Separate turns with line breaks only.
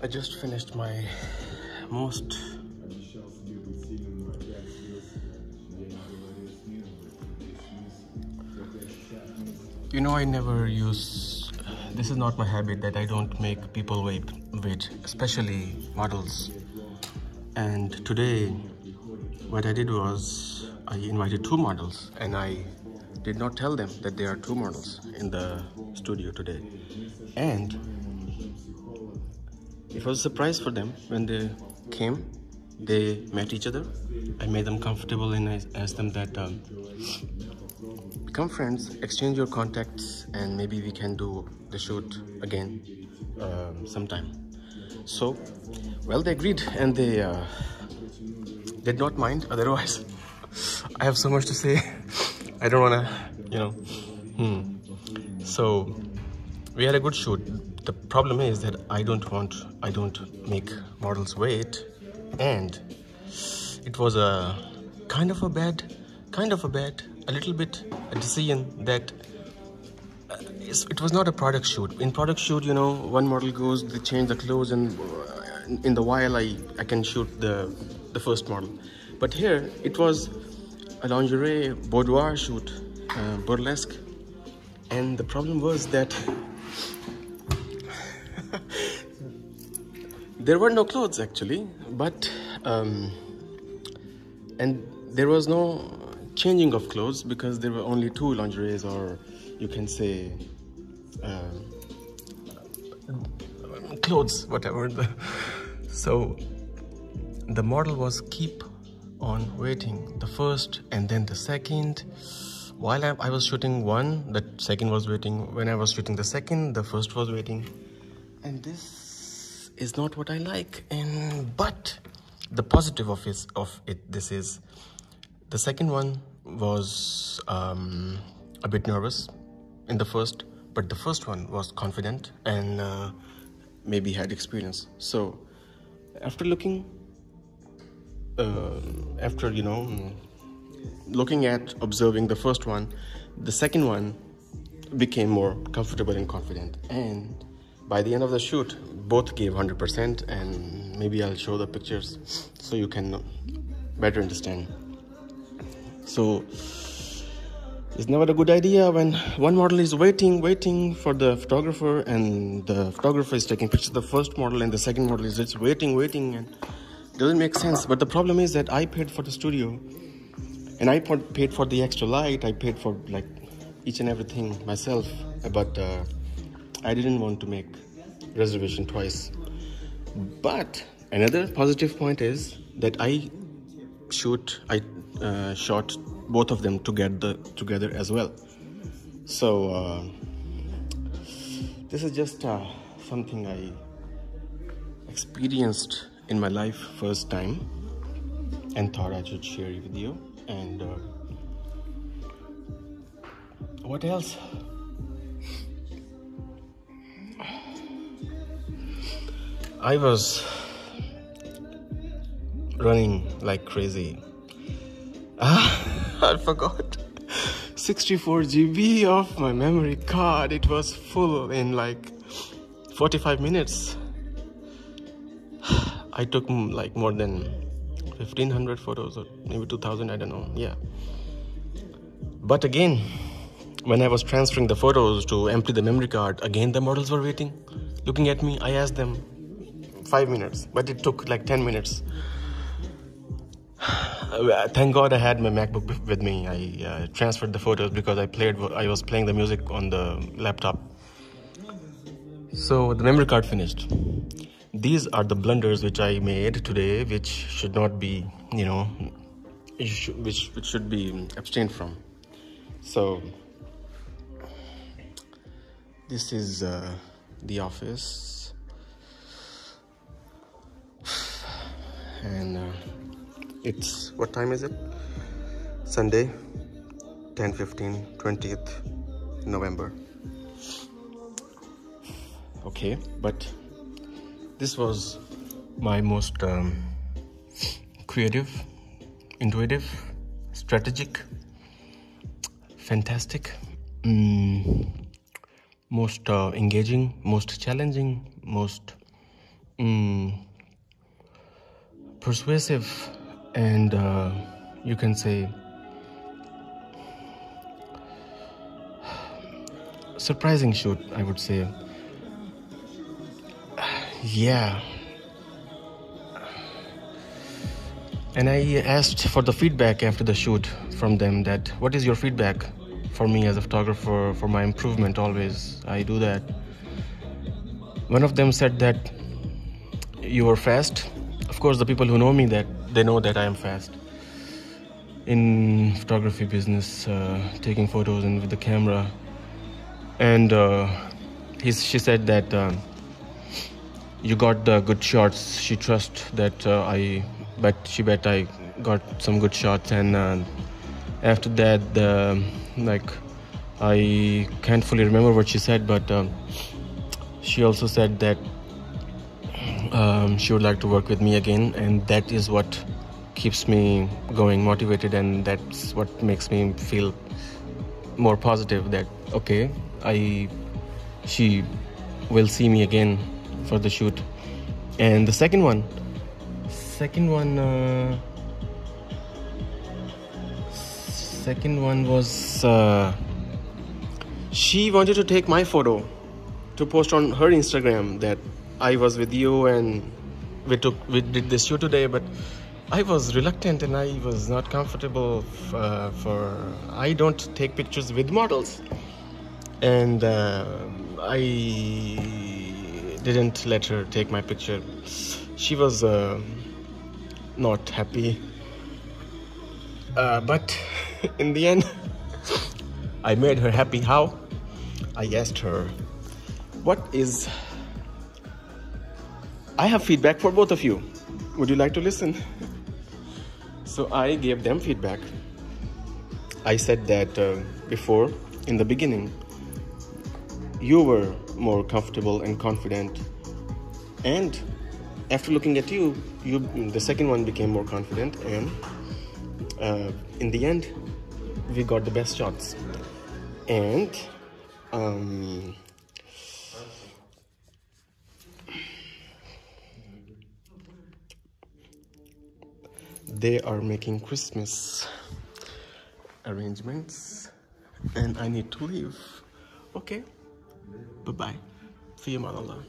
I just finished my most you know I never use this is not my habit that I don't make people wait wait especially models. And today what I did was I invited two models and I did not tell them that there are two models in the studio today. And it was a surprise for them. When they came they met each other. I made them comfortable and I asked them that um, become friends exchange your contacts and maybe we can do the shoot again um, sometime. So well they agreed and they uh, did not mind. Otherwise I have so much to say. I don't want to you know. Hmm. so we had a good shoot the problem is that I don't want I don't make models wait. And it was a kind of a bad kind of a bad a little bit a decision that uh, it was not a product shoot. In product shoot you know one model goes they change the clothes and uh, in the while i i can shoot the the first model. But here it was a lingerie boudoir shoot uh, burlesque. And the problem was that there were no clothes actually but um, and there was no changing of clothes because there were only two lingeries or you can say uh, clothes whatever. So the model was keep on waiting the first and then the second. While I, I was shooting one the second was waiting. When I was shooting the second the first was waiting. And this is not what I like and but the positive of it of it this is the second one was um, a bit nervous in the first, but the first one was confident and uh, maybe had experience. So after looking, uh, after you know, looking at observing the first one, the second one became more comfortable and confident. And by the end of the shoot, both gave 100%, and maybe I'll show the pictures so you can better understand. So it's never a good idea when one model is waiting waiting for the photographer and the photographer is taking pictures of the first model and the second model is just waiting waiting and doesn't make sense. But the problem is that i paid for the studio and i paid for the extra light i paid for like each and everything myself. But uh, i didn't want to make reservation twice. But another positive point is that i shoot i uh, shot both of them together together as well. So uh, this is just uh, something i experienced in my life first time and thought i should share it with you. And uh, what else i was running like crazy Ah, I forgot. 64 GB of my memory card. It was full in like 45 minutes. I took mm, like more than 1500 photos or maybe 2000, I don't know. Yeah. But again, when I was transferring the photos to empty the memory card, again the models were waiting, looking at me. I asked them five minutes, but it took like 10 minutes. Thank God I had my MacBook with me. I uh, transferred the photos because I played. I was playing the music on the laptop. So the memory card finished. These are the blunders which I made today, which should not be, you know, which which should be abstained from. So this is uh, the office, and. Uh, it's what time is it sunday 10 15 20th november okay but this was my most um, creative intuitive strategic fantastic mm, most uh, engaging most challenging most mm, persuasive and uh, you can say surprising shoot i would say. Yeah. And i asked for the feedback after the shoot from them that what is your feedback for me as a photographer for my improvement always? I do that. One of them said that you were fast of course the people who know me that they know that i am fast. In photography business uh, taking photos and with the camera. And uh, she said that uh, you got the good shots. She trust that uh, I bet she bet I got some good shots, and uh, after that, like I can't fully remember what she said, but um, she also said that um, she would like to work with me again, and that is what keeps me going motivated, and that's what makes me feel more positive that okay I she will see me again for the shoot. And the second one, second one, uh, second one was uh, she wanted to take my photo to post on her Instagram that I was with you and we took we did this shoot today, but I was reluctant and I was not comfortable uh, for I don't take pictures with models and uh, I didn't let her take my picture. She was uh, not happy, uh, but in the end, I made her happy. How? I asked her, "What is?" I have feedback for both of you. Would you like to listen? so I gave them feedback. I said that uh, before in the beginning you were more comfortable and confident and after looking at you you the second one became more confident and uh, in the end we got the best shots and um, they are making christmas arrangements and i need to leave okay Bye bye. See you, Allah.